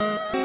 Bye.